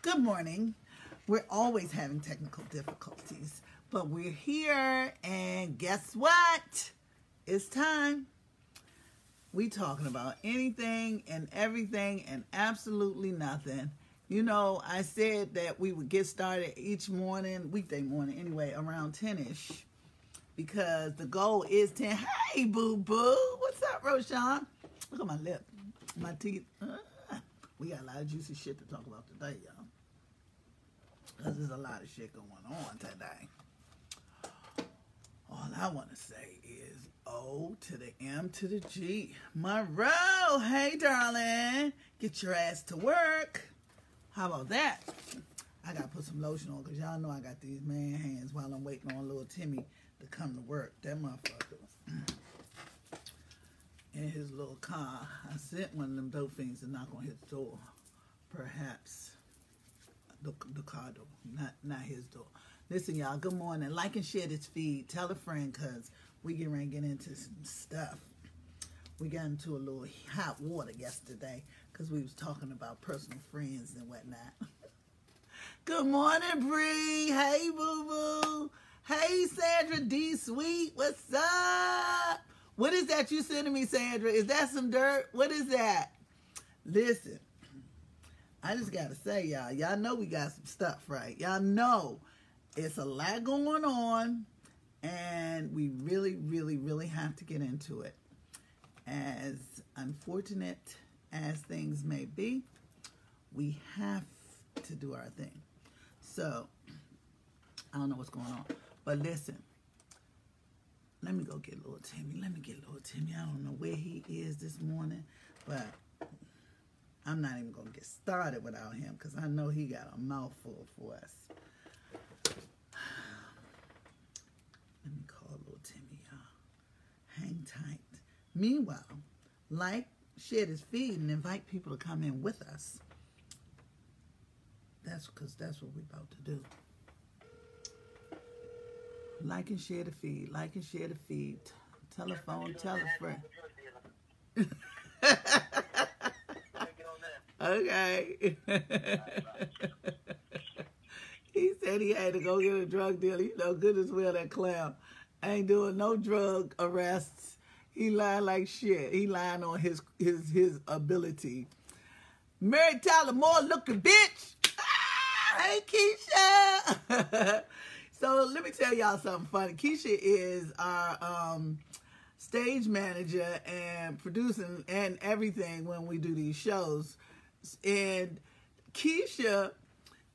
Good morning. We're always having technical difficulties, but we're here, and guess what? It's time. We talking about anything and everything and absolutely nothing. You know, I said that we would get started each morning, weekday morning anyway, around 10ish, because the goal is 10. Hey, boo boo. What's up, Roshan? Look at my lip, my teeth. Uh, we got a lot of juicy shit to talk about today, y'all. Because there's a lot of shit going on today. All I want to say is O to the M to the G. Monroe, hey, darling. Get your ass to work. How about that? I got to put some lotion on because y'all know I got these man hands while I'm waiting on little Timmy to come to work. That motherfucker. Mm, in his little car. I sent one of them dope fiends to knock on his door. Perhaps the, the car door, not not his door. Listen, y'all. Good morning. Like and share this feed. Tell a friend, cause we get to get into some stuff. We got into a little hot water yesterday because we was talking about personal friends and whatnot. Good morning, Bree. Hey, boo boo. Hey, Sandra D. Sweet. What's up? What is that you sending me, Sandra? Is that some dirt? What is that? Listen, I just gotta say, y'all, y'all know we got some stuff, right? Y'all know it's a lot going on, and we really, really, really have to get into it. As unfortunate as things may be, we have to do our thing. So, I don't know what's going on, but listen. Let me go get little Timmy. Let me get little Timmy. I don't know where he is this morning, but I'm not even going to get started without him because I know he got a mouthful for us. Let me call little Timmy, y'all. Hang tight. Meanwhile, like, share this feed, and invite people to come in with us. That's because that's what we're about to do. Like and share the feed. Like and share the feed. Telephone, tell a friend. Okay. he said he had to go get a drug dealer. You know, good as well that clown ain't doing no drug arrests. He lying like shit. He lying on his his his ability. Mary Tyler Moore looking bitch. Ah, hey Keisha. so let me tell y'all something funny. Keisha is our um stage manager and producing and everything when we do these shows and Keisha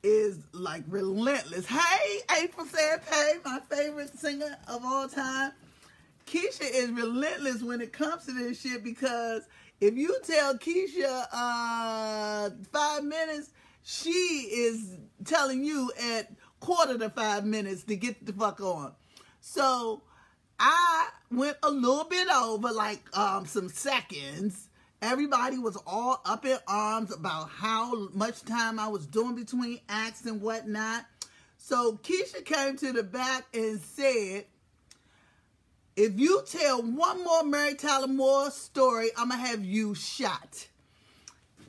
is like relentless. Hey, April Pay, my favorite singer of all time. Keisha is relentless when it comes to this shit because if you tell Keisha uh, five minutes, she is telling you at quarter to five minutes to get the fuck on. So I went a little bit over, like um, some seconds Everybody was all up in arms about how much time I was doing between acts and whatnot. So Keisha came to the back and said, if you tell one more Mary Tyler Moore story, I'm going to have you shot.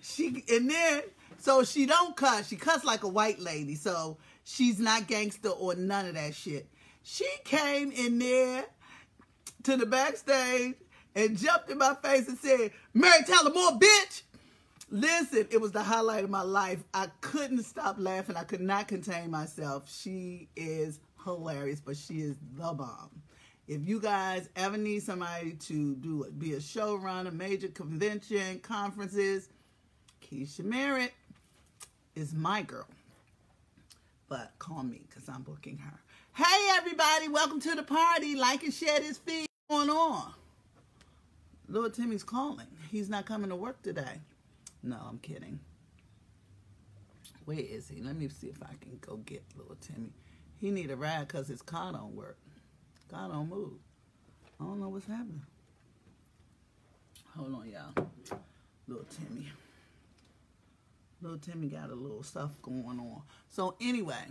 She And then, so she don't cuss. She cuss like a white lady. So she's not gangster or none of that shit. She came in there to the backstage and jumped in my face and said, Mary Tyler Moore, bitch. Listen, it was the highlight of my life. I couldn't stop laughing. I could not contain myself. She is hilarious, but she is the bomb. If you guys ever need somebody to do be a showrunner, a major convention, conferences, Keisha Merritt is my girl. But call me because I'm booking her. Hey, everybody. Welcome to the party. Like and share this feed. What's going on? Little Timmy's calling. He's not coming to work today. No, I'm kidding. Where is he? Let me see if I can go get little Timmy. He need a ride because his car don't work. Car don't move. I don't know what's happening. Hold on, y'all. Little Timmy. Little Timmy got a little stuff going on. So anyway,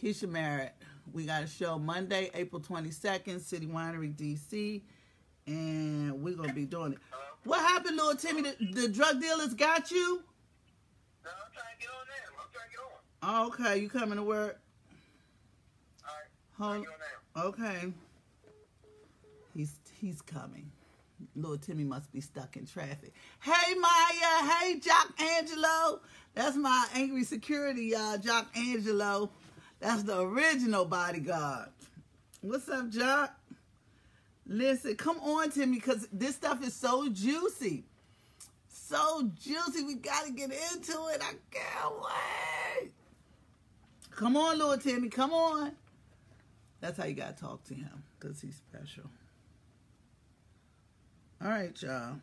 Keisha Merritt, we got a show Monday, April 22nd, City Winery, D.C and we're gonna be doing it. Hello? What happened, little Timmy? The, the drug dealers got you? No, I'm trying to get on there. I'm Oh, okay, you coming to work? All right. Hold. Okay. He's he's coming. Little Timmy must be stuck in traffic. Hey Maya, hey Jock Angelo. That's my angry security, y'all. Jock Angelo. That's the original bodyguard. What's up, Jock? Listen, come on, Timmy, because this stuff is so juicy. So juicy. We got to get into it. I can't wait. Come on, Lord Timmy. Come on. That's how you got to talk to him because he's special. All right, y'all.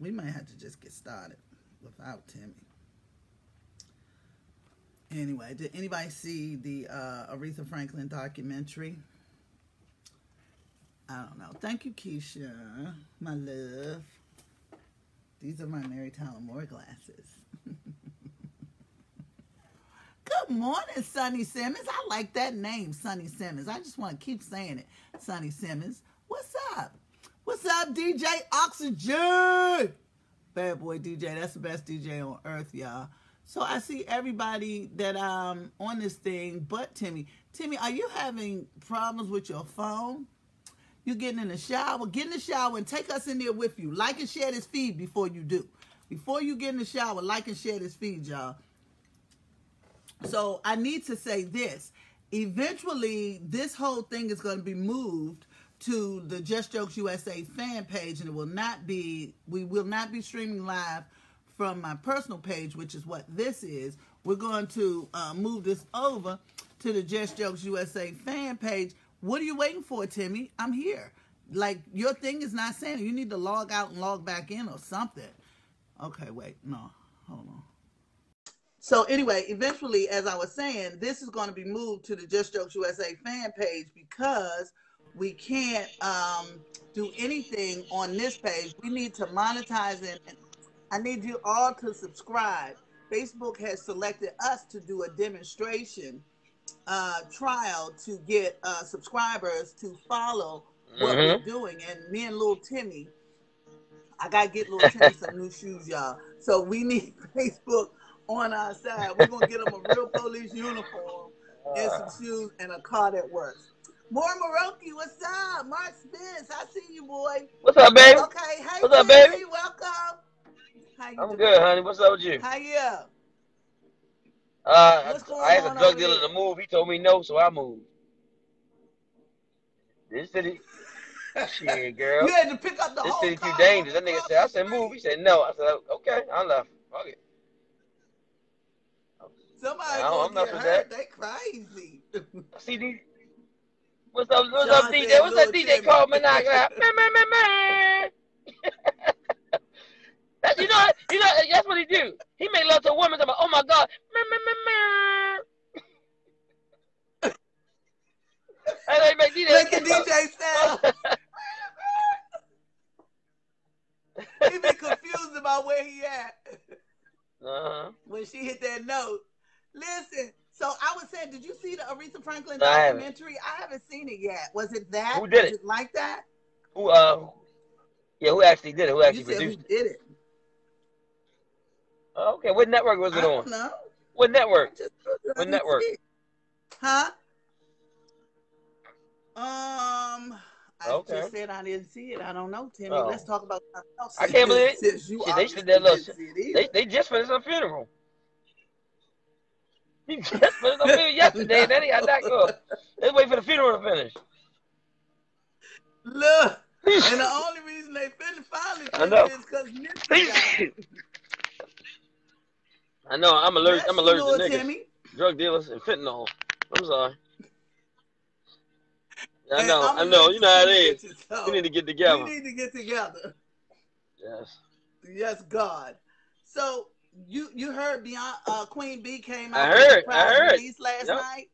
We might have to just get started without Timmy. Anyway, did anybody see the uh, Aretha Franklin documentary? I don't know. Thank you, Keisha, my love. These are my Mary Tyler Moore glasses. Good morning, Sonny Simmons. I like that name, Sonny Simmons. I just want to keep saying it, Sonny Simmons. What's up? What's up, DJ Oxygen? Bad boy DJ. That's the best DJ on earth, y'all. So I see everybody that um on this thing, but Timmy. Timmy, are you having problems with your phone? You getting in the shower? Get in the shower and take us in there with you. Like and share this feed before you do. Before you get in the shower, like and share this feed, y'all. So I need to say this. Eventually, this whole thing is going to be moved to the Just Jokes USA fan page, and it will not be, we will not be streaming live from my personal page, which is what this is. We're going to uh, move this over to the Just Jokes USA fan page. What are you waiting for, Timmy? I'm here. Like, your thing is not saying. You need to log out and log back in or something. Okay, wait. No, hold on. So anyway, eventually, as I was saying, this is going to be moved to the Just Jokes USA fan page because we can't um, do anything on this page. We need to monetize it. I need you all to subscribe. Facebook has selected us to do a demonstration uh, trial to get uh, subscribers to follow what we're doing. And me and little Timmy, I gotta get little Timmy some new shoes, y'all. So we need Facebook on our side. We're gonna get him a real police uniform and some shoes and a car that works. More Maroki, what's up? Mark Spence, I see you, boy. What's up, baby? Okay, hey, What's up, baby? Welcome. How you I'm doing? good, honey. What's up with you? How you? Uh, I asked a drug dealer there? to move. He told me no, so I moved. This city, shit, girl. You had to pick up the This whole city too dangerous. That nigga said, I said move. He said no. I said okay. I left. Fuck it. Somebody I don't- gonna I'm not for that. They crazy. CD. What's up? What's Sean up, DJ? What's up, DJ? Timmy." Call it. Man, man, man, man. That, you know, you know, that's what he do. He make love to a woman. Talking about, oh my god. And they make DJ. Look at DJ style. he been confused about where he at Uh-huh. when she hit that note. Listen, so I was saying, did you see the Aretha Franklin No, I haven't. documentary? I haven't seen it yet. Was it that? Who did Was it? like that? Who uh yeah, who actually did it? Who actually you who produced it? did it? Okay, what network was it on? know. What network? Just, What network? see. Huh? Um, I Okay. just said I didn't see it. I don't know, Timmy. Oh. Let's talk about something else. I can't believe it. You they said that little didn't see it They they just finished a funeral. He just finished a funeral yesterday, and then he got that good. Let's wait for the funeral to finish. Look, and the only reason they finished finally finished is because Nipsey. I know. I'm allergic. I'm allergic to niggas, Timmy. drug dealers, and fentanyl. I'm sorry. I And know. I'm I know. You know how it is. so We need to get together. We need to get together. Yes. Yes, God. So you you heard Beyond uh, Queen B came out a heard, I heard. last Yep. night.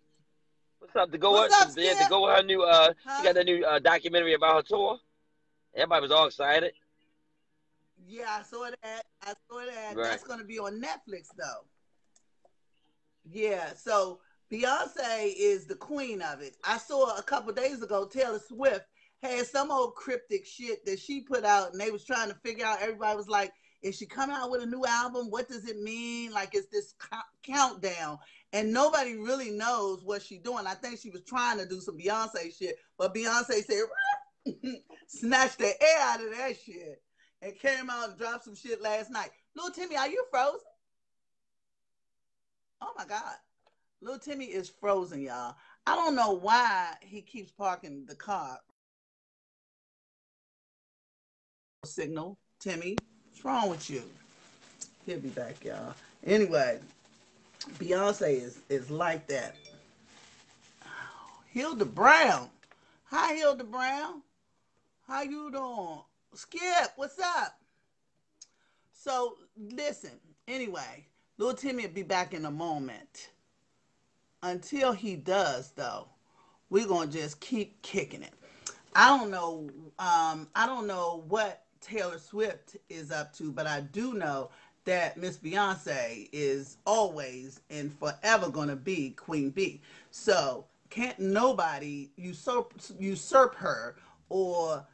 What's up? To go What's up, they had to go with her new. Uh, Huh? she got that new uh, documentary about her tour. Everybody was all excited. Yeah, I saw that. I saw that. Right. That's going to be on Netflix, though. Yeah, so Beyonce is the queen of it. I saw a couple days ago Taylor Swift had some old cryptic shit that she put out, and they was trying to figure out. Everybody was like, Is she coming out with a new album? What does it mean? Like it's this countdown, and nobody really knows what she's doing. I think she was trying to do some Beyonce shit, but Beyonce said, snatched the air out of that shit and came out and dropped some shit last night. Little Timmy, are you frozen? Oh my God. Little Timmy is frozen, y'all. I don't know why he keeps parking the car. Signal, Timmy. What's wrong with you? He'll be back, y'all. Anyway, Beyonce is is like that. Hilda Brown. Hi, Hilda Brown. How you doing? Skip, what's up? So listen, anyway, little Timmy will be back in a moment. Until he does, though, we're gonna just keep kicking it. I don't know. Um, I don't know what Taylor Swift is up to, but I do know that Miss Beyonce is always and forever gonna be Queen Bee. So can't nobody usurp usurp her or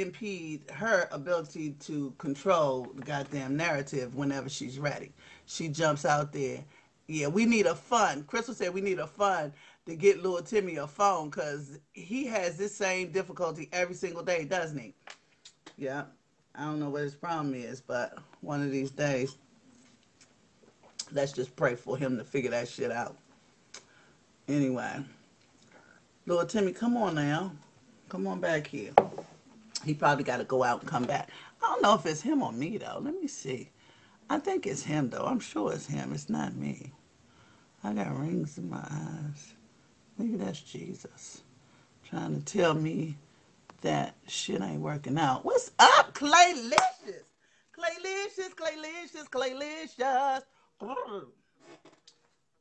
impede her ability to control the goddamn narrative whenever she's ready. She jumps out there. Yeah, we need a fund. Crystal said we need a fund to get little Timmy a phone because he has this same difficulty every single day, doesn't he? Yeah. I don't know what his problem is, but one of these days, let's just pray for him to figure that shit out. Anyway, little Timmy, come on now. Come on back here. He probably got to go out and come back. I don't know if it's him or me, though. Let me see. I think it's him, though. I'm sure it's him. It's not me. I got rings in my eyes. Maybe that's Jesus trying to tell me that shit ain't working out. What's up, Claylicious? Claylicious, Claylicious, Claylicious.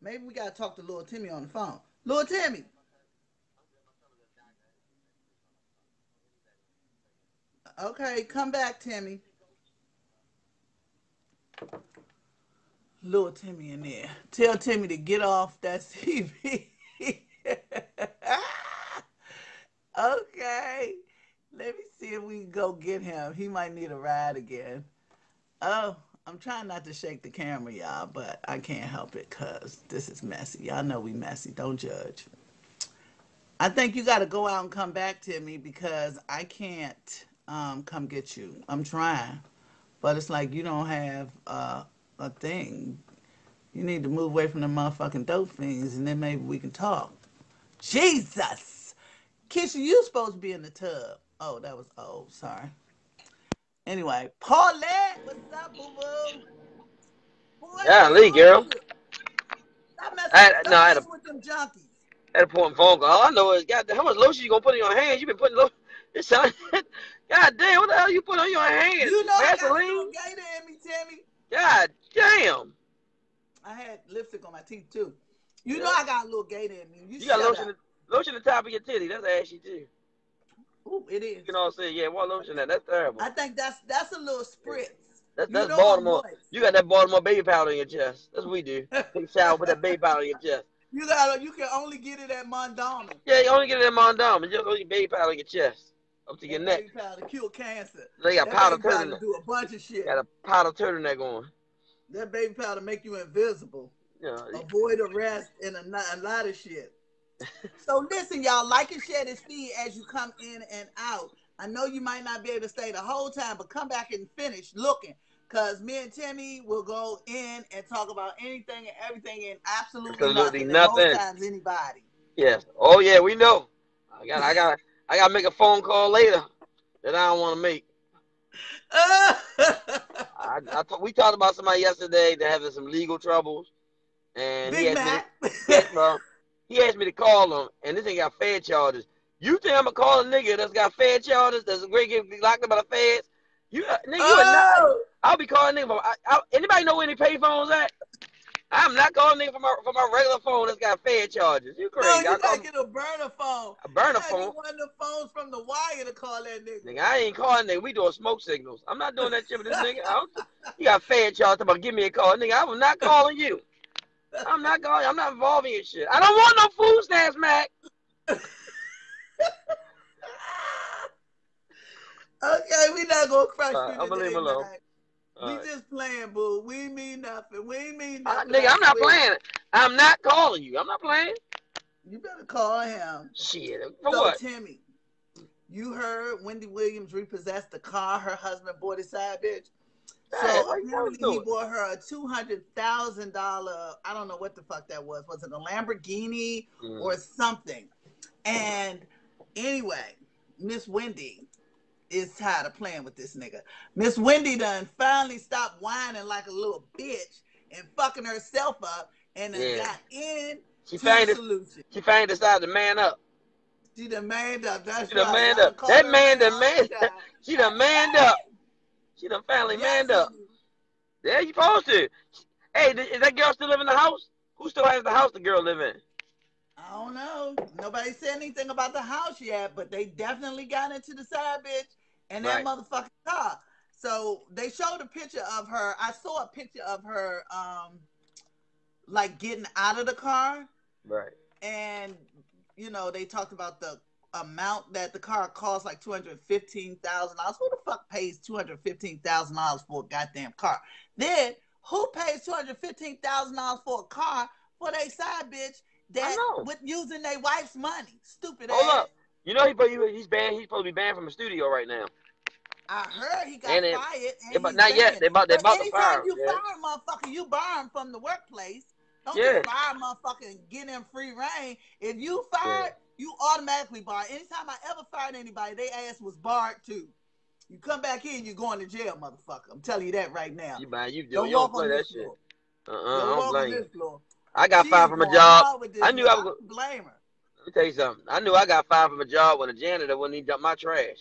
Maybe we gotta talk to little Timmy on the phone. Little Timmy. Okay, come back, Timmy. Little Timmy in there. Tell Timmy to get off that TV. okay. Let me see if we can go get him. He might need a ride again. Oh, I'm trying not to shake the camera, y'all, but I can't help it because this is messy. Y'all know we messy. Don't judge. I think you got to go out and come back to me because I can't um, come get you. I'm trying. But it's like you don't have uh, a thing. You need to move away from the motherfucking dope fiends and then maybe we can talk. Jesus! Kisha, you supposed to be in the tub. Oh, that was old. Sorry. Anyway, Paulette, what's up, boo boo? Yeah, Lee, girl. I, no, I had a, with them junkies. Had a point phone call. All I know is, God, how much lotion you gonna put in your hands? You been putting lotion. God damn, what the hell you put on your hands? You know Vaseline? I got gator in me, Tammy. God damn. I had lipstick on my teeth too. You yeah. know I got a little gator in me. You, you got lotion, lotion the top of your titty. That's ashy too. Ooh, it is. You know what I'm saying? Yeah, what lotion that? That's terrible. I think that's that's a little spritz. That's, that's Baltimore. You got that Baltimore baby powder in your chest. That's what we do. Take shower with that baby powder in your chest. You got you can only get it at Mondawmin. Yeah, you only get it at Mondawmin. You only baby powder in your chest. Up to your neck. Powder kill cancer. They got that powder turtleneck. Do a bunch of shit. Got a powder turtleneck on. That baby powder make you invisible. Yeah. Avoid arrest and a, a lot of shit. so listen, y'all, like and share this feed as you come in and out. I know you might not be able to stay the whole time, but come back and finish looking. Cause me and Timmy will go in and talk about anything and everything and absolutely, absolutely nothing. nothing. times anybody. Yes. Oh yeah, we know. I got I got I gotta make a phone call later that I don't want to make. I, I we talked about somebody yesterday that having some legal troubles, and Big he asked, me to, he asked me to call him, and this ain't got Fed charges. You think I'm gonna call a nigga that's got Fed charges, that's a great get locked up by the feds? You nigga, oh. you not. I'll be calling nigga. I, I, anybody know where any payphones at? I'm not calling nigga from my from my regular phone that's got Fed charges. You crazy? No, you gotta get a burner phone. A burner you phone. One of the phones from the wire to call that nigga. Nigga, I ain't calling nigga. We doing smoke signals. I'm not doing that shit with this nigga. I don't, you got Fed charges about give me a call, nigga. I was not calling you. I'm not calling. I'm not involving in shit. I don't want no food stamps, Mac. okay, we not gonna crush uh, you. I'm gonna leave him alone. We right. just playing, boo. We mean nothing. We mean uh, nothing. Uh, nigga, I'm not playing. I'm not calling you. I'm not playing. You better call him. Shit. For so, what? Timmy, you heard Wendy Williams repossessed the car her husband bought his side bitch. So apparently he bought her a two hundred thousand dollar. I don't know what the fuck that was. Was it a Lamborghini mm. or something? And anyway, Miss Wendy is tired of playing with this nigga. Miss Wendy done finally stopped whining like a little bitch and fucking herself up and then yeah. got in she finally, solution. She finally decided to man up. She done manned up. That's she done manned up. That man done manned up. She done manned up. She done finally yes, manned up. Yeah, you supposed to. Hey, is that girl still living in the house? Who still has the house the girl live in? I don't know. Nobody said anything about the house yet, but they definitely got into the side bitch and that right. motherfucking car. So they showed a picture of her. I saw a picture of her um like getting out of the car. Right. And you know, they talked about the amount that the car costs like two hundred fifteen thousand dollars. Who the fuck pays two hundred fifteen thousand dollars for a goddamn car? Then who pays two hundred fifteen thousand dollars for a car for their side bitch that with using their wife's money? Stupid Hold ass. Up. You know he he's banned. He's supposed to be banned from the studio right now. I heard he got and then, fired. And but not banned. yet. They about they about to fire him. you yeah. fire motherfucker, you bar him from the workplace. Don't yeah. fire motherfucker and get him free reign. If you fired, yeah. you automatically barred. Anytime I ever fired anybody, they ass was barred too. You come back here, you're going to jail, motherfucker. I'm telling you that right now. You man, you do. Don't you don't play that shit. Uh uh-uh, uh, I don't blame you. I got fired from a job. I knew I was going blame her. Let me tell you something. I knew I got fired from a job when a janitor wouldn't even dump my trash.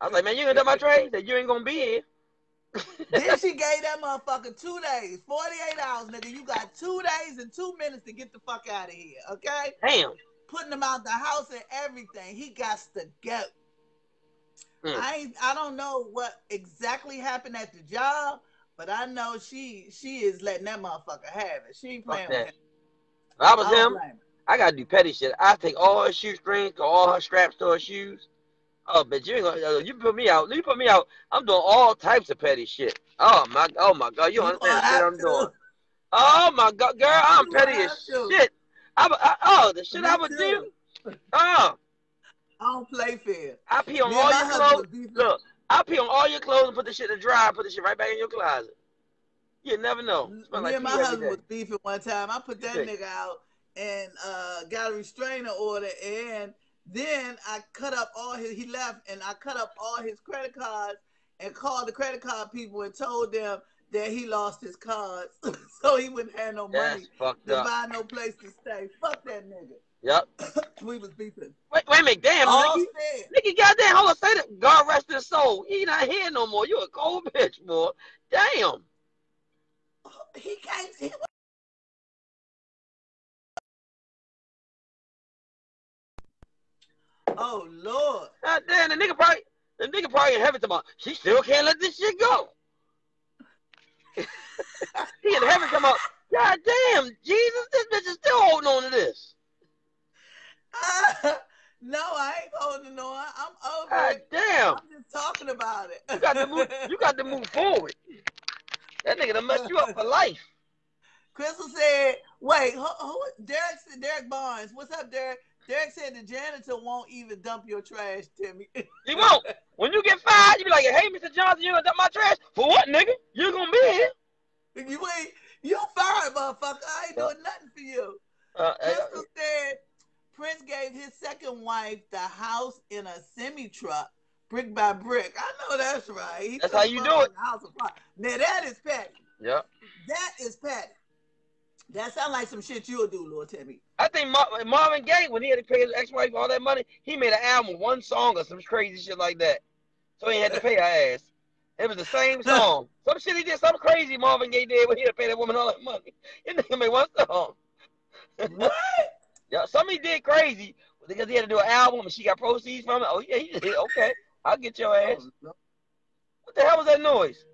I was like, man, you gonna dump my trash? That you ain't gonna be here. then she gave that motherfucker two days, 48 hours, nigga. You got two days and two minutes to get the fuck out of here, okay? Damn. Putting him out the house and everything. He got to go. Mm. I I don't know what exactly happened at the job, but I know she she is letting that motherfucker have it. She ain't playing with him. I was I him, I gotta do petty shit. I take all her shoestrings, all her straps to her shoes, Oh, but you ain't gonna. Uh, you put me out. You put me out. I'm doing all types of petty shit. Oh my. Oh my God. You understand what I'm doing? Oh my God, girl, I'm petty as shit. I, I, oh, the shit I would do. Oh. I don't play fair. I pee on me all your clothes. Look, I pee on all your clothes and put the shit to dry. Put the shit right back in your closet. You never know. Me like and my husband was beefing one time. I put that nigga out and uh, got a restraining order and then I cut up all his, he left and I cut up all his credit cards and called the credit card people and told them that he lost his cards. so he wouldn't have no money to up. buy no place to stay. Fuck that nigga. Yep. we was beefing. Wait, wait a minute, damn, all nigga. Nigga, goddamn, hold on, say that. God rest his soul. He not here no more. You a cold bitch, boy. Damn. He can't. He, Oh Lord. God damn, the nigga probably the nigga probably in heaven tomorrow. She still can't let this shit go. he in heaven come out. God damn, Jesus, this bitch is still holding on to this. Uh, no, I ain't holding on. I'm over God it. damn. I'm just talking about it. you got to move. You got to move forward. That nigga done messed you up for life. Crystal said, "Wait, who, who Derek? Derek Barnes. What's up, Derek? Derek said the janitor won't even dump your trash, Timmy. he won't. When you get fired, you be like, "Hey, Mr. Johnson, you gonna dump my trash for what, nigga? You gonna be here? You ain't. You fired, motherfucker. I ain't doing nothing for you." Uh, Crystal uh, said Prince gave his second wife the house in a semi truck, brick by brick. I know that's right. He that's how you do it. House of now that is petty. Yep. That is petty. That sounds like some shit you'll do, Lord Timmy. I think Mar- Marvin Gaye, when he had to pay his ex-wife all that money, he made an album, one song or some crazy shit like that. So he had to pay her ass. It was the same song. some shit he did, some crazy Marvin Gaye did when he had to pay that woman all that money. He nigga made one song. What? yeah, some he did crazy because he had to do an album and she got proceeds from it. Oh yeah, he did. Okay, I'll get your ass. Oh, what the hell was that noise?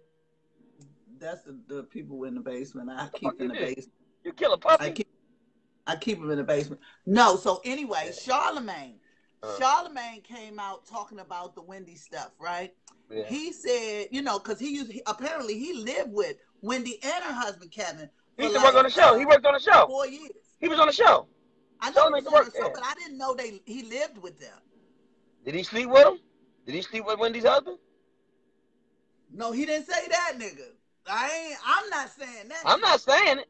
That's the, the people in the basement. I keep in the basement. You kill a puppy. I keep, I keep him in the basement. No, so anyway, Charlemagne uh. Charlemagne came out talking about the Wendy stuff, right? Yeah. He said, you know, because he used apparently he lived with Wendy and her husband Kevin. He used to like, work on the show. He worked on the show. Four years. He was on the show. I know he was on the show, but I didn't know they he lived with them. Did he sleep with him? Did he sleep with Wendy's husband? No, he didn't say that, nigga. I ain't. I'm not saying that. I'm not saying it.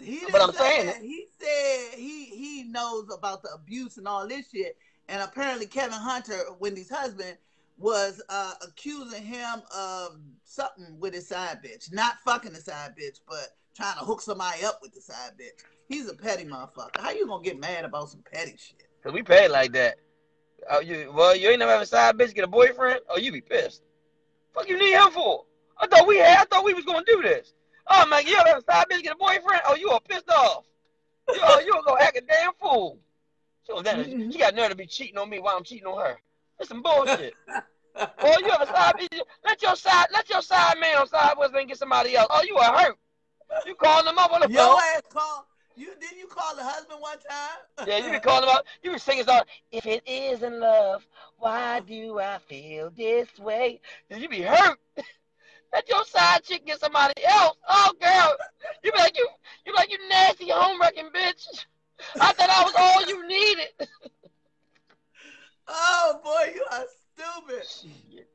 He but I'm say saying that. He said he he knows about the abuse and all this shit, and apparently Kevin Hunter, Wendy's husband, was uh, accusing him of something with his side bitch, not fucking the side bitch, but trying to hook somebody up with the side bitch. He's a petty motherfucker. How you gonna get mad about some petty shit? Cause we pay like that. Oh, you well, you ain't never have a side bitch get a boyfriend? Oh, you be pissed. Fuck you need him for? I thought we had. I thought we was gonna do this. Oh man, you ever have a side bitch get a boyfriend? Oh, you are pissed off. You are, you gonna act a damn fool. So then mm-hmm. she got nerve to be cheating on me while I'm cheating on her. That's some bullshit. Boy, you have a side bitch. Let your side, let your side man on side and get somebody else. Oh, you are hurt. You calling them up on the phone? Your ass call. You didn't you call the husband one time? yeah, you been calling him up. You been singing song. If it isn't love, why do I feel this way? Did you be hurt? Let your side chick get somebody else. Oh, girl, you be like you, you be like you home wrecking bitch. I thought I was all you needed. oh boy, you are stupid. Shit.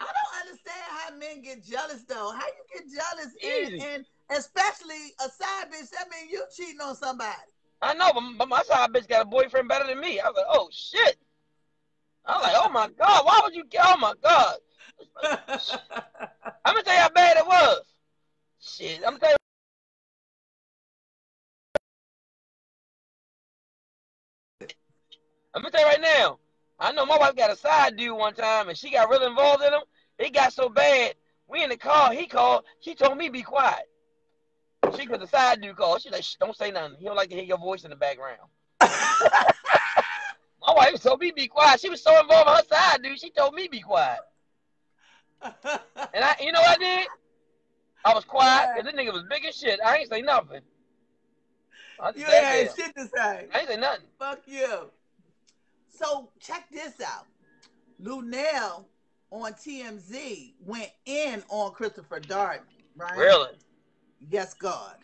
I don't understand how men get jealous though. How you get jealous and, and especially a side bitch? That means you cheating on somebody. I know, but, but my side bitch got a boyfriend better than me. I was like, oh shit. I was like, oh my god, why would you? Oh my god. I'm gonna tell you how bad it was. Shit, I'm gonna tell you. I'm gonna tell you right now. I know my wife got a side dude one time, and she got really involved in him. It got so bad. We in the car. He called. She told me be quiet. She got the side dude called. She like, don't say nothing. He don't like to hear your voice in the background. my wife told me be quiet. She was so involved in her side dude. She told me be quiet and I, you know what I did? I was quiet because this nigga was big as shit. I ain't say nothing. You ain't shit to say. I ain't say nothing. Fuck you. So check this out. Luenell on TMZ went in on Christopher Darden, right? Really? Yes, God.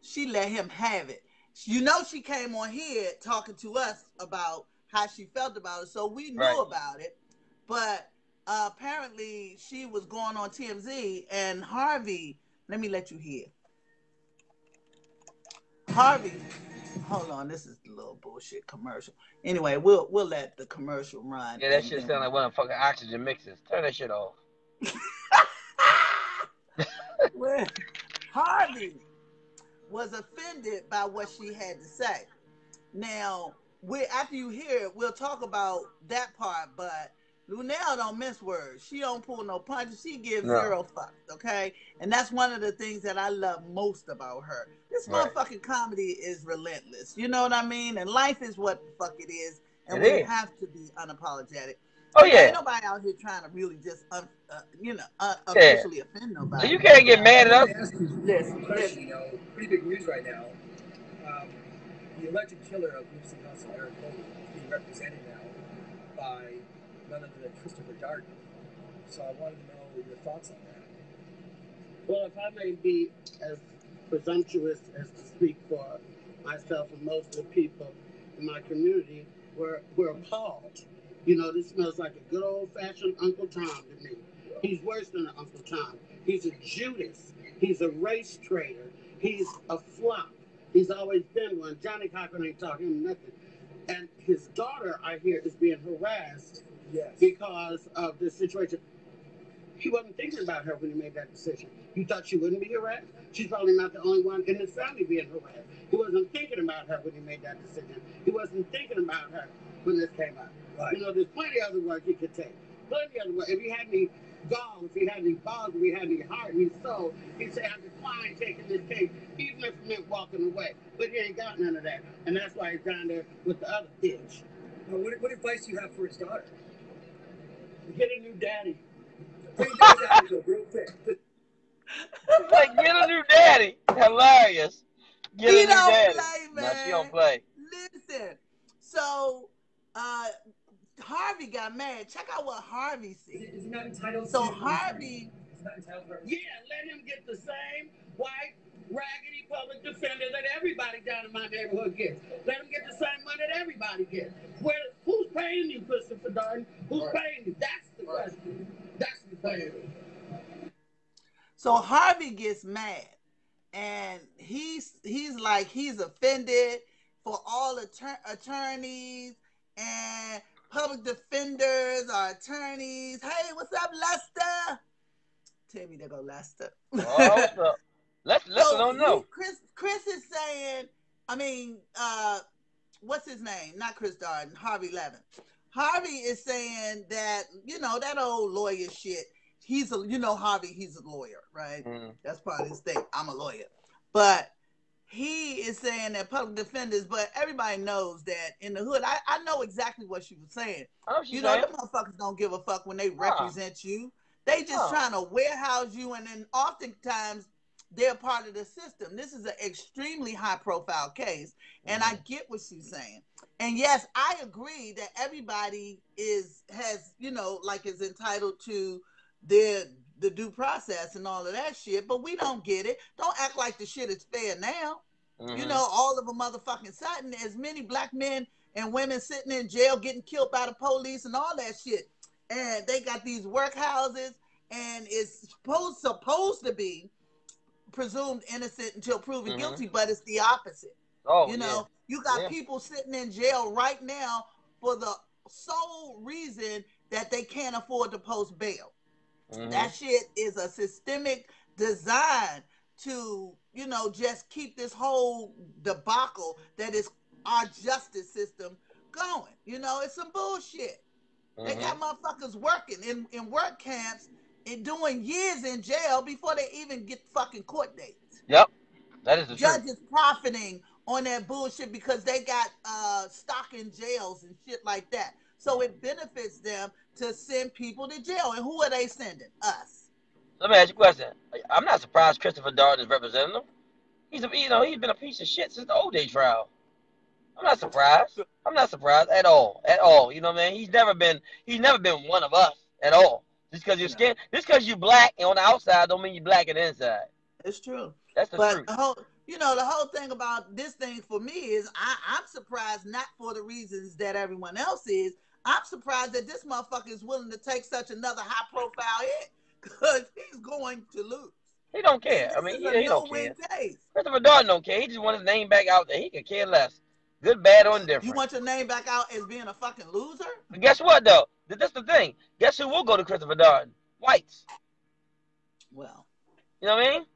She let him have it. You know, she came on here talking to us about how she felt about it, so we knew right. about it. But uh, apparently she was going on TMZ and Harvey, let me let you hear. Harvey, hold on, this is a little bullshit commercial. Anyway, we'll we'll let the commercial run. Yeah, that shit sound like one of fucking oxygen mixes. Turn that shit off. Harvey was offended by what she had to say. Now, we after you hear it, we'll talk about that part, but Luenell don't miss words. She don't pull no punches. She gives no. zero fucks, okay? And that's one of the things that I love most about her. This right. motherfucking comedy is relentless. You know what I mean? And life is what the fuck it is. And it we is. have to be unapologetic. Oh yeah. Ain't nobody out here trying to really just, uh, you know, uh, officially yeah. offend nobody. So you can't get mad at us. Listen, listen. You know, pretty big news right now. Um, the alleged killer of Nipsey Hussle, Eric Holder, is being represented now by none other than Christopher Darden. So I wanted to know your thoughts on that. Well, if I may be as presumptuous as to speak for myself and most of the people in my community, we're, we're appalled. You know, this smells like a good old fashioned Uncle Tom to me. He's worse than an Uncle Tom. He's a Judas. He's a race traitor. He's a flop. He's always been one. Johnnie Cochran ain't talking him nothing. And his daughter, I hear, is being harassed Yes. Because of the situation. He wasn't thinking about her when he made that decision. You thought she wouldn't be harassed? She's probably not the only one in his family being harassed. He wasn't thinking about her when he made that decision. He wasn't thinking about her when this came out. Right. You know, there's plenty of other work he could take. Plenty of other work. If he had any gall, if he had any balls, if he had any heart, any soul, he'd say, I decline taking this case, even if it meant walking away. But he ain't got none of that. And that's why he's down there with the other bitch. Now, what, what advice do you have for his daughter? Get a new daddy. Like, get a new daddy. Hilarious. Get he a new don't daddy. play, man. No, she don't play. Listen. So, uh, Harvey got mad. Check out what Harvey said. it- is he not entitled So to Harvey, He's not entitled to Yeah, let him get the same white raggedy public defender that everybody down in my neighborhood gets. Let him get the same money that everybody gets. Where who's paying you, Christopher Darden? Who's Right. paying you? That's the Right. question. That's the question. So Harvey gets mad, and he's he's like he's offended for all attor- attorneys and public defenders or attorneys. Hey, what's up, Lester? Tell me they go Lester. Oh, what's up? Let's let's So don't know. Chris Chris is saying, I mean, uh, what's his name? Not Chris Darden, Harvey Levin. Harvey is saying that, you know, that old lawyer shit. He's a you know, Harvey, he's a lawyer, right? Mm. That's part of his thing. I'm a lawyer. But he is saying that public defenders, but everybody knows that in the hood, I, I know exactly what she was saying. What You know, them motherfuckers don't give a fuck when they represent you. They just Nah. trying to warehouse you, and then oftentimes they're part of the system. This is an extremely high profile case, and I get what she's saying. And yes, I agree that everybody is has you know like is entitled to their the due process and all of that shit, but we don't get it. Don't act like the shit is fair now. You Mhm. know, all of a motherfucking sudden, as many black men and women sitting in jail getting killed by the police and all that shit. And they got these workhouses, and it's supposed supposed to be presumed innocent until proven Mhm. guilty, but it's the opposite. Oh, you know, yeah. you got Yeah. people sitting in jail right now for the sole reason that they can't afford to post bail. Mhm. That shit is a systemic design to, you know, just keep this whole debacle that is our justice system going. You know, it's some bullshit. They Mhm. got motherfuckers working in, in work camps doing years in jail before they even get fucking court dates. Yep, that is the truth. Judges profiting on that bullshit because they got uh, stock in jails and shit like that. So it benefits them to send people to jail. And who are they sending? Us. Let me ask you a question. I'm not surprised Christopher Darden is representing him. He's a, you know, he's been a piece of shit since the O.J. trial. I'm not surprised. I'm not surprised at all, at all. You know what I mean? He's never been, he's never been one of us at all. Just because you're No. skin, just because you're black and on the outside, don't mean you're black on the inside. It's true. That's the but truth. the whole you know the whole thing about this thing for me is I, I'm surprised not for the reasons that everyone else is. I'm surprised that this motherfucker is willing to take such another high profile hit because he's going to lose. He don't care. I mean, he, he don't care. case. Christopher Darden don't care. He just want his name back out there. He could care less. Good, bad, or indifferent. You want your name back out as being a fucking loser? But guess what though? Th- That's the thing. Guess who will go to Christopher Darden? Whites. Well, You know what I mean?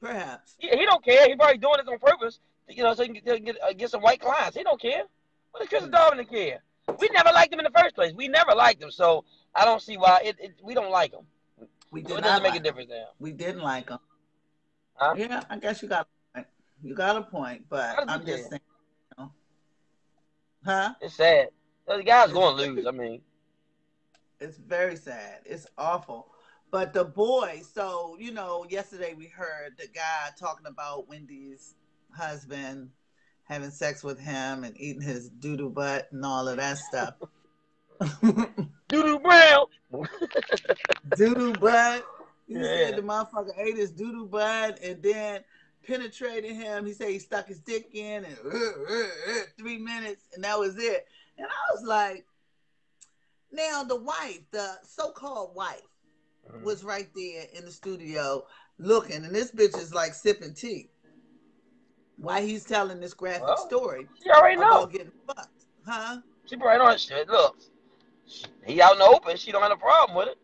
perhaps. He, he don't care. He probably doing this on purpose. You know, so he can get get, uh, get some white clients. He don't care. What does Christopher Darden care? We never liked him in the first place. We never liked him, so I don't see why it, it we don't like him. We So did it doesn't make like a difference now. We didn't like him. Huh? Yeah, I guess you got a point. You got a point, but How does he I'm just saying. You know. Huh? It's sad. The guy's going to lose. I mean, It's very sad. It's awful. But the boy, so you know, yesterday we heard the guy talking about Wendy's husband having sex with him and eating his doodoo butt and all of that stuff. Doodoo Brown. doodoo butt. He Yeah. said the motherfucker ate his doodoo butt and then penetrated him. He said he stuck his dick in and uh, uh, uh, three minutes and that was it. And I was like, now the wife, the so-called wife, Mm-hmm. was right there in the studio looking, and this bitch is like sipping tea. Why he's telling this graphic Well, story She already know. getting fucked, huh? She probably know that shit. Look, he out in the open. She don't have a problem with it.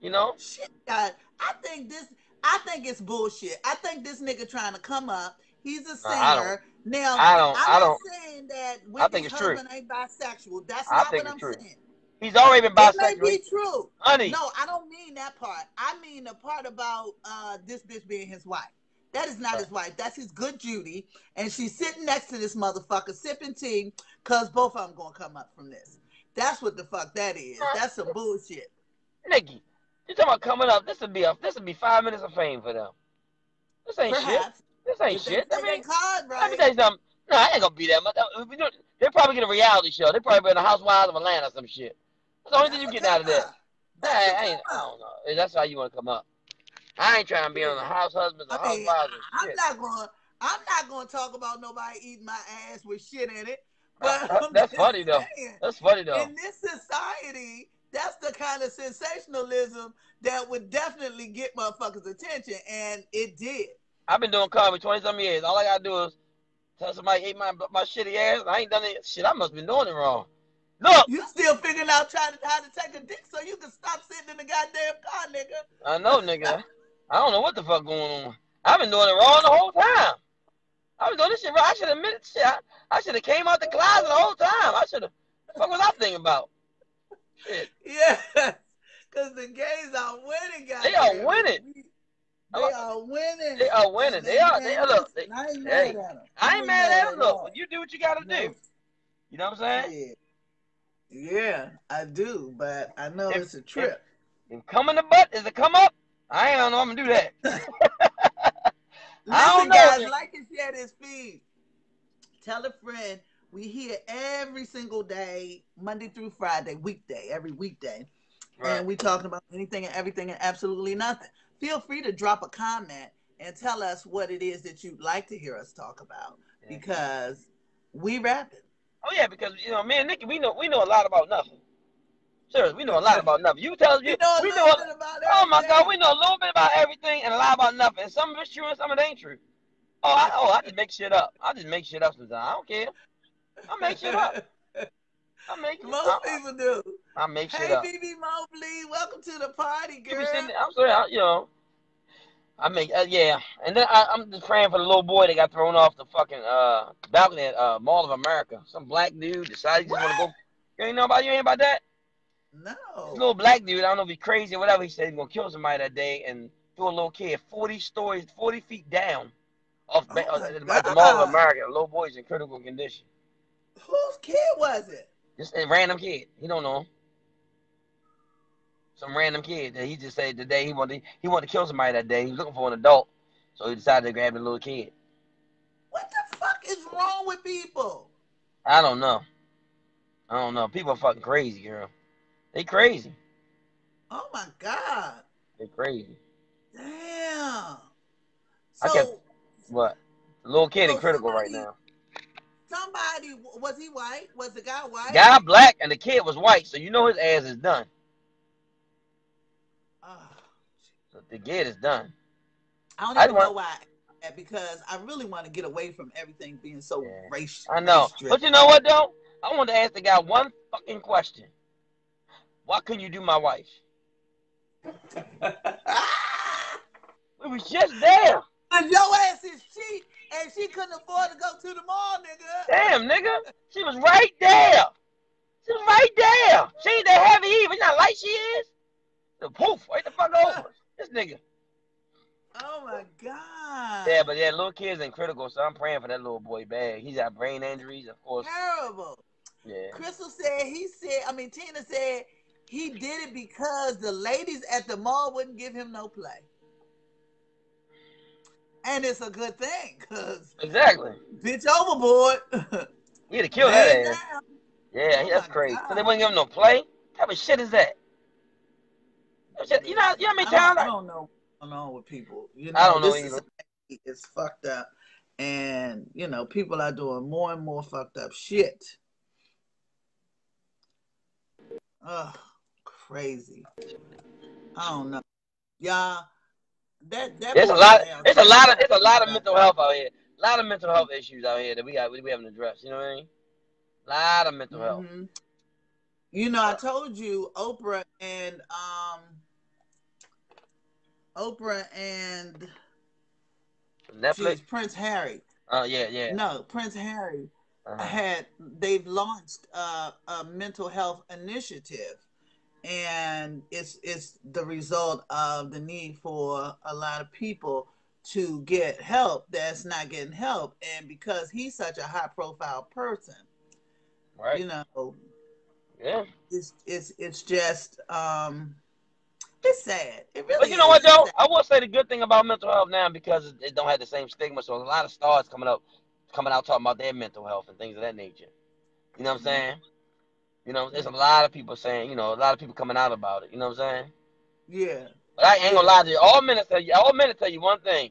You know? Shit, God, I think this. I think it's bullshit. I think this nigga trying to come up. He's a singer. I now, I don't- I'm I don't- saying that I think it's true. ain't bisexual. That's I not what I'm true. saying. He's already been It may bisexual. be true. Honey. No, I don't mean that part. I mean the part about uh, this bitch being his wife. That is not Right. his wife. That's his good Judy. And she's sitting next to this motherfucker sipping tea because both of them going to come up from this. That's what the fuck that is. That's some bullshit. Nikki, you talking about coming up? This would be a this would be five minutes of fame for them. This ain't shit. This ain't shit. I mean, card let me right. tell you something. No, I ain't gonna be that much. Uh, they probably get a reality show. They probably be in the Housewives of Atlanta or some shit. That's the only thing you getting out of that. Nah, I, ain't, I don't know. That's how you want to come up. I ain't trying to be on the house husbands or I mean, housewives. I'm shit. not going. I'm not going to talk about nobody eating my ass with shit in it. But uh, that's funny though. That's funny though. In this society, that's the kind of sensationalism that would definitely get motherfuckers' attention, and it did. I've been doing comedy twenty some years. All I gotta do is tell somebody ate my my shitty ass. I ain't done it. Shit, I must have been doing it wrong. Look, you still figuring out trying to how to take a dick so you can stop sitting in the goddamn car, nigga. I know, nigga. I don't know what the fuck going on. I've been doing it wrong the whole time. I was doing this shit wrong. I should have admitted shit. I, I should have came out the closet the whole time. I should have. What was I thinking about? Shit. Yeah, because the gays are winning, guys. They are winning. They are winning. They are winning. They, they are. They are. Look, they, I ain't mad at them. I ain't mad at them. Look, you do what you got to no. do. You know what I'm saying? Yeah. Yeah, I do, but I know if, it's a trip. If, if come in the butt is a come up. I don't know I'm gonna do that. Listen, guys, like and share this feed. Tell a friend. We here every single day, Monday through Friday, weekday, every weekday. Right. And we talking about anything and everything and absolutely nothing. Feel free to drop a comment and tell us what it is that you'd like to hear us talk about yeah. because we rapping. Oh yeah, because you know, me and Nikki, we know we know a lot about nothing. Seriously, we know a lot about nothing. You tell us, you, know we know. A, oh my God, we know a little bit about everything and a lot about nothing. And some of it's true and some of it ain't true. Oh, I, oh, I just make shit up. I just make shit up sometimes. I don't care. I make shit up. I make Most up. people do. I make shit hey, up. Hey, BB Mobley, welcome to the party, girl. I'm sorry, I, you know. I mean, uh, yeah, and then I, am just praying for the little boy that got thrown off the fucking uh balcony at uh, Mall of America. Some black dude decided he just want to go. You ain't know about you ain't about that? No. This little black dude, I don't know if he's crazy or whatever. He said he's gonna kill somebody that day and threw a little kid 40 stories, 40 feet down off oh uh, the Mall of America. The little boy's in critical condition. Whose kid was it? Just a random kid. He don't know him. Some random kid that he just said today he wanted he wanted to kill somebody that day. He was looking for an adult, so he decided to grab the little kid. What the fuck is wrong with people? I don't know. I don't know. People are fucking crazy, girl. They crazy. Oh my god. They crazy. Damn. So, I kept what? Little kid so in critical somebody, right now. Somebody was he white? Was the guy white? Guy black and the kid was white, so you know his ass is done. Oh, so the kid is done. I don't even I know want... why because I really want to get away from everything being so yeah. racial. I know. But you know what though? I want to ask the guy one fucking question. Why couldn't you do my wife? we was just there. And your ass is cheap, and she couldn't afford to go to the mall, nigga. Damn, nigga. She was right there. She was right there. She ain't that heavy know how light she is? The poof, right the fuck over. This nigga. Oh my god. Yeah, but yeah, little kid's in critical, so I'm praying for that little boy bad. He's got brain injuries, of course. Terrible. Yeah. Crystal said he said I mean Tina said he did it because the ladies at the mall wouldn't give him no play. And it's a good thing, cause exactly, bitch overboard. he had to kill that ass. Yeah, oh that's crazy. God. So they wouldn't give him no play. What type of shit is that? You know, you know how many times I, I don't know what's going on with people. You know, I don't know either. It's fucked up, and you know, people are doing more and more fucked up shit. Ugh crazy. I don't know, y'all. That that. It's a lot. It's a lot of. It's a lot of mental health out here. A lot of mental health issues out here that we got. We haven't addressed. You know what I mean? A lot of mental health. Mm-hmm. You know, I told you Oprah and um, Oprah and Netflix. Geez, Prince Harry. Oh yeah, yeah. No, Prince Harry uh-huh. had. They've launched a mental health initiative and it's it's the result of the need for a lot of people to get help that's not getting help and because he's such a high profile person right you know yeah it's it's it's just um it's sad it really but you know what though sad. i will say the good thing about mental health now because it don't have the same stigma so a lot of stars coming up coming out talking about their mental health and things of that nature. You know what I'm mm-hmm. saying? You know, there's a lot of people saying, you know, a lot of people coming out about it. You know what I'm saying? Yeah. But I ain't gonna lie to you. All men tell you. All men tell you one thing.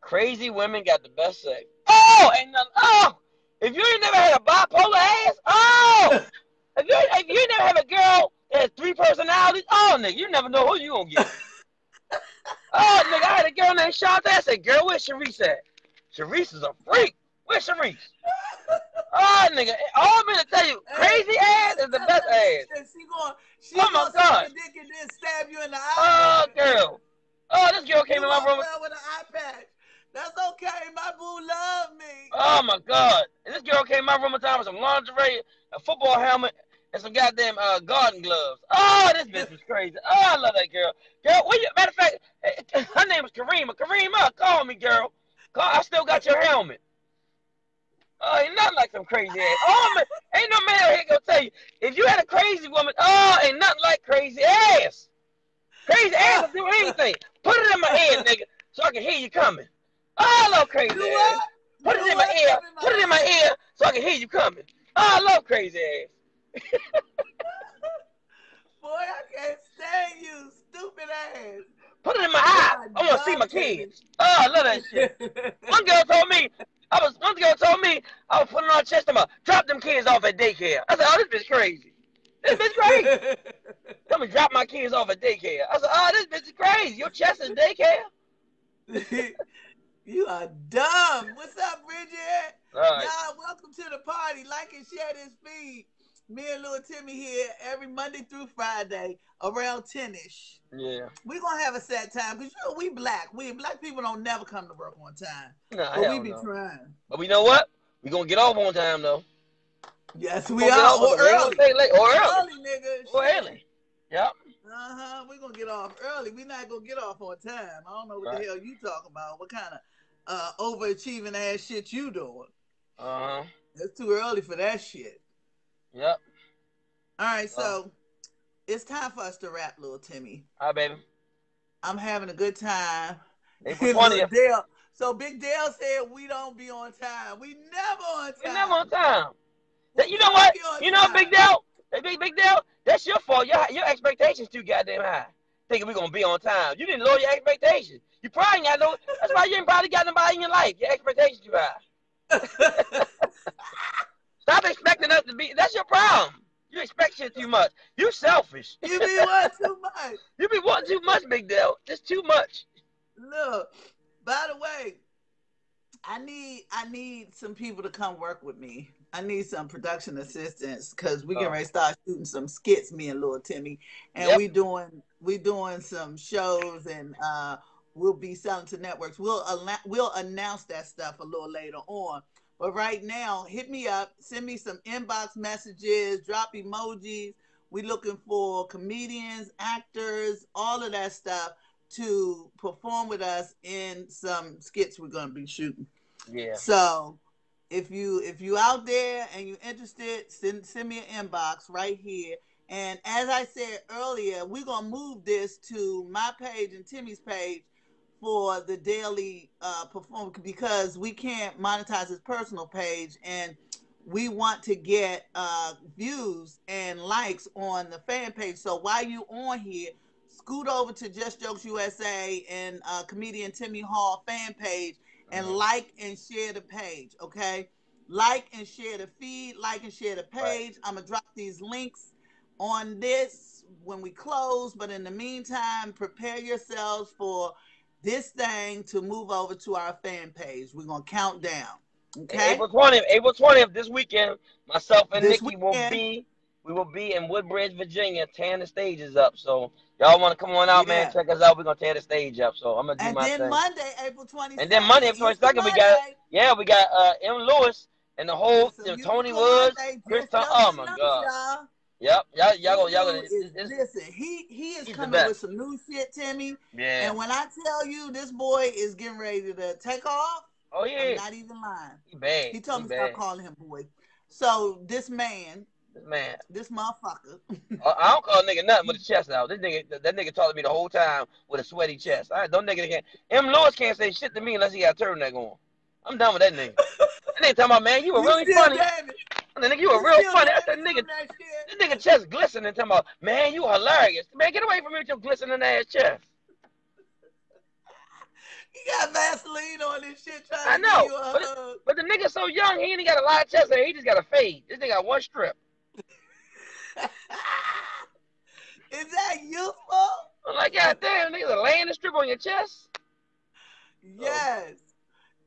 Crazy women got the best sex. Oh, ain't nothing. Oh, if you ain't never had a bipolar ass. Oh, if you if you never have a girl that three personalities. Oh, nigga, you never know who you gonna get. oh, nigga, I had a girl named Shante. I said, girl, where's Sharice at? Sharice is a freak. Where's Sharice? Oh, nigga, all I'm gonna tell you, crazy ass is the best ass. She going, she Oh, my gonna God. dick and then stab you in the oh, eye. Oh, girl. Oh, this girl came in my room. around with an eye patch. That's okay. My boo love me. Oh my god! And this girl came in my room one time with some lingerie, a football helmet, and some goddamn uh, garden gloves. Oh, this bitch was crazy. Oh, I love that girl. Girl, what you, matter of fact, eh, her name is Karima. Karima, call me, girl. Call, I still got your helmet. Oh, ain't nothing like some crazy ass. Oh, man, ain't no man here gonna tell you if you had a crazy woman. Oh, ain't nothing like crazy ass. Crazy ass will do anything. Put it in my head, nigga, so I can hear you coming. Oh, I love crazy ass. what? Put it in my ear. Put it in my ear so I can hear you coming. Oh, I love crazy ass. Boy, I can't stand you, stupid ass. Put it in my eye. I want to see my kids. Oh, I love that shit. One girl told me, I was one girl told me I was putting on chest. Gonna drop them kids off at daycare. I said, oh, this bitch crazy. This bitch crazy. Let me drop my kids off at daycare. I said, oh, this bitch is crazy. Your chest is daycare. you are dumb. What's up, Bridget? All right. Y'all, welcome to the party. Like and share this feed. Me and little Timmy here every Monday through Friday around 10ish. Yeah. We're gonna have a set time because you know we black. We black people don't never come to work on time. Nah, But we be no. trying. But we know what? We're gonna get off on time though. Yes, We are. Or on- we ain't early. late. Or early. Early, nigga. Or early. Yep. Uh-huh. We're gonna get off early. We're not gonna get off on time. I don't know what Right. the hell you talking about. What kind of uh overachieving ass shit you doing? Uh huh. It's too early for that shit. Yep. All right, oh. so it's time for us to wrap, little Timmy. All right, baby. I'm having a good time. April Little 20th. Dale. So Big Dale said we don't be on time. We never on time. We never on time. That- you know what? You know, time. Big Dale. Big Big Dale. That's your fault. Your your expectations too goddamn high. Thinking we're gonna be on time. You didn't lower your expectations. You probably got no. That's why you ain't probably got nobody in your life. Your expectations too high. Stop expecting us to be. That's your problem. You expect shit too much. You selfish. you be one too much. You be wanting too much, Big Dale. Just too much. Look, by the way, I need I need some people to come work with me. I need some production assistants because we Oh. can ready to start shooting some skits, me and little Timmy, and Yep. we doing we doing some shows, and uh, we'll be selling to networks. We'll we'll announce that stuff a little later on. But right now, hit me up, send me some inbox messages, drop emojis. We looking for comedians, actors, all of that stuff to perform with us in some skits we're gonna be shooting. Yeah. So if you if you out there and you're interested, send send me an inbox right here. And as I said earlier, we're gonna move this to my page and Timmy's page for the daily uh perform because we can't monetize his personal page and we want to get uh views and likes on the fan page. So while you on here, scoot over to Just Jokes USA and uh, comedian Timmy Hall fan page and Mhm. like and share the page, okay? Like and share the feed, like and share the Right. page. I'm gonna drop these links on this when we close, but in the meantime, prepare yourselves for this thing to move over to our fan page. We're gonna count down. Okay. April 20th. April 20th this weekend. Myself and This Nikki will be. We will be in Woodbridge, Virginia, tearing the stages up. So y'all want to come on out, man? Check us out. We're gonna tear the stage up. So I'm gonna do and my then thing. Monday, April 22nd. And then Monday, April 22nd, we got- Yeah, we got uh M. Lewis and the whole So you know, Tony Woods. Chris oh my God. y'all. Yep, y'all y'all go y'all go. is- It's, it's, listen, he he is coming with some new shit, Timmy. yeah. And when I tell you this boy is getting ready to take off, Oh I'm yeah. not even lying. He bad. He told he me bad. stop calling him boy. So this man, This man. this motherfucker, I I don't call a nigga nothing with the chest out. This nigga, that nigga talked to me the whole time with a sweaty chest. I don't nigga can't. M. Lewis can't say shit to me unless he got a turtleneck on. I'm done with that nigga. that nigga talking about, man, you were You really funny. damaged. And nigga, you were real funny. That's that nigga. that shit. This nigga chest glistening, talking about, man, you hilarious. Man, get away from me with your glistening ass chest. He got Vaseline on this shit trying I to know, give you a but- hug. But the nigga so young, he ain't got a lot of chest hair. He just got a fade. This nigga got one strip. Is that useful? I'm like, God damn, nigga, laying a strip on your chest. Yes.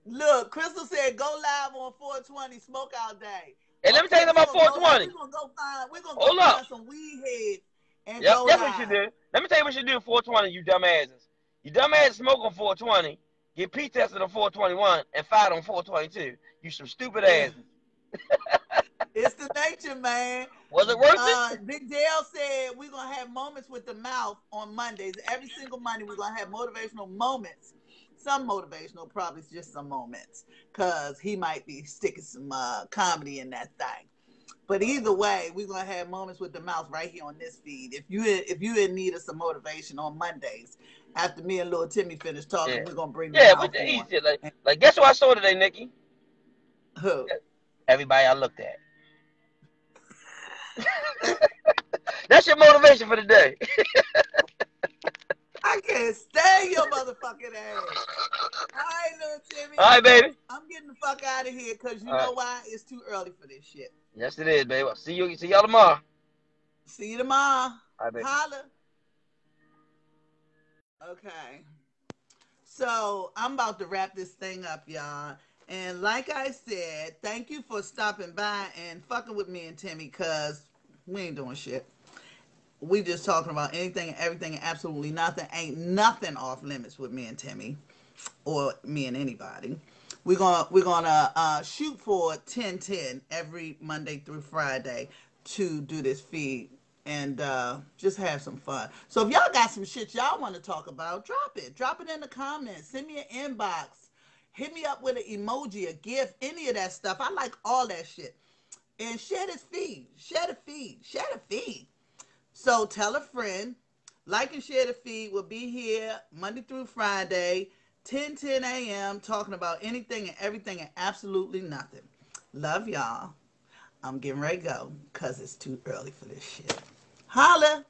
Look, Crystal said go live on 420 Smoke Out Day. And let me tell you about we're gonna go 420. We're gonna go find. We're gonna Hold go up. find some weed heads and Yep, that's what you do. Let me tell you what you do 420, you dumbasses. You dumbasses smoke on 420, get P tested on 421, and fight on 422. You some stupid asses. It's the nature, man. Was it worth Uh, it? Big Dale said we're gonna have moments with the mouth on Mondays. Every single Monday we're gonna have motivational moments. Some motivational, probably just some moments, cause he might be sticking some uh, comedy in that thing. But either way, we're gonna have moments with the mouth right here on this feed. If you if you in need of some motivation on Mondays, after me and little Timmy finish talking, Yeah. we're gonna bring Yeah, but the easy. Like, like, guess what I saw today, Nikki? Who? Everybody I looked at. That's your motivation for the day. I can't stand your motherfucking ass. All right, little Timmy. All right, baby. I'm getting the fuck out of here because you All know right. why? It's too early for this shit. Yes, it is, baby. I'll see you. See y'all tomorrow. See you tomorrow. All right, baby. Holla. Okay. So I'm about to wrap this thing up, y'all. And like I said, thank you for stopping by and fucking with me and Timmy, cause we ain't doing shit. We just talking about anything and everything absolutely nothing. Ain't nothing off limits with me and Timmy, or me and anybody. We're gonna we're gonna uh, shoot for 10-10 every Monday through Friday to do this feed and uh, just have some fun. So if y'all got some shit y'all want to talk about, drop it. Drop it in the comments. Send me an inbox. Hit me up with an emoji, a gift, any of that stuff. I like all that shit. And share this feed. Share the feed. Share the feed. So tell a friend. Like and share the feed. We'll be here Monday through Friday, 10 10 a.m., talking about anything and everything and absolutely nothing. Love y'all. I'm getting ready to go because it's too early for this shit. Holla.